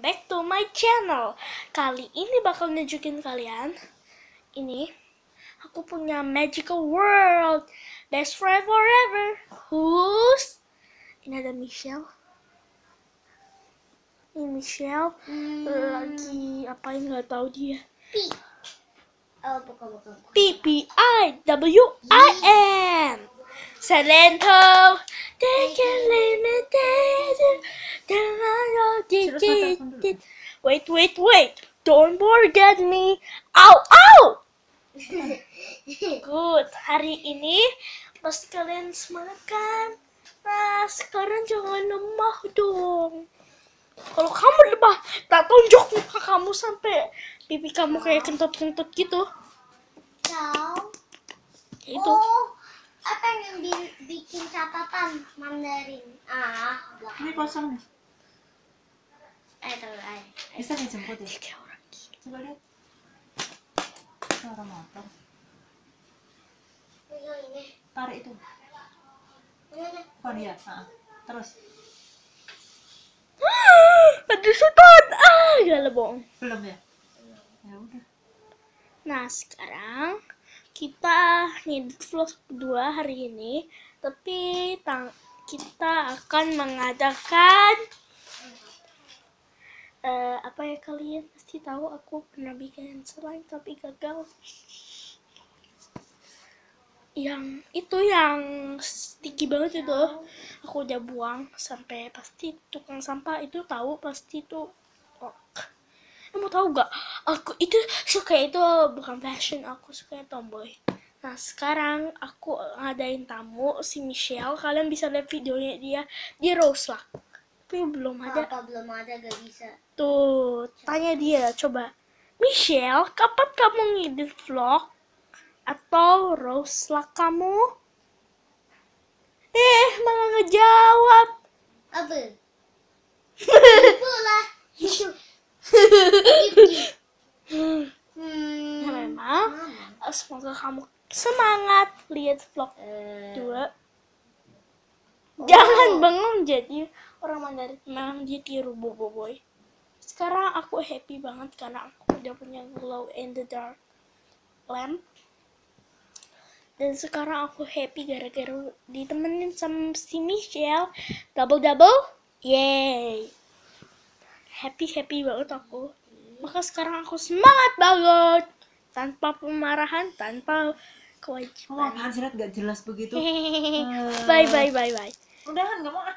back to my channel. Kali ini bakal nunjukin kalian ini aku punya magical world, best friend forever. Who's? Ini ada Michelle. Ini Michelle lagi apain nggak tahu dia. Pi. Oh, bukan, bukan. bukan. P P I W I N. Salento, take a limited. Wait, wait, wait. Don't forget me. Ow, ow. Good. Hari ini pasti kalian semangat kan? Nah, sekarang jangan lemah dong. Kalau kamu lemah, tak tunjuk muka kamu sampai pipi kamu kayak kentut-kentut gitu. Ciao. Itu. Oh, apa yang bi- bikin catatan Mandarin? Ah. Ini kosong nih. Bisa dijemput ya? Kayak orang gila. Coba lihat. Suara motor. Tarik itu. Ah, ah. Terus. Ada sudut. Ah, gak bohong. Belum ya? Ya udah. Nah, sekarang kita ngedit vlog kedua hari ini, tapi tang kita akan mengadakan apa ya kalian pasti tahu aku pernah bikin slime tapi gagal. Yang itu yang sticky banget itu, aku udah buang sampai pasti tukang sampah itu tahu pasti itu. Oh. Kamu tahu gak? Aku itu suka itu bukan fashion, aku suka tomboy. Nah sekarang aku ngadain tamu si Michelle. Kalian bisa lihat videonya dia di Rose lah. Tapi belum ada. Apa belum ada gak bisa? Tuh, tanya dia coba. Michelle, kapan kamu ngedit vlog? Atau Rose lah kamu? Eh, malah ngejawab. Apa? Ibu lah. Hmm. Ya memang, semoga kamu semangat lihat vlog Eh, dua. Oh. Jangan bengong jadi orang Mandarin. Memang dia tiru Bobo Boy. Sekarang aku happy banget karena aku udah punya glow in the dark lamp. Dan sekarang aku happy gara-gara ditemenin sama si Michelle. Double double. Yay. Happy happy banget aku. Maka sekarang aku semangat banget. Tanpa pemarahan, tanpa Oh, kewajiban. apaan sih Nat? Gak jelas begitu. bye bye bye bye. Udahan, gak mau ah.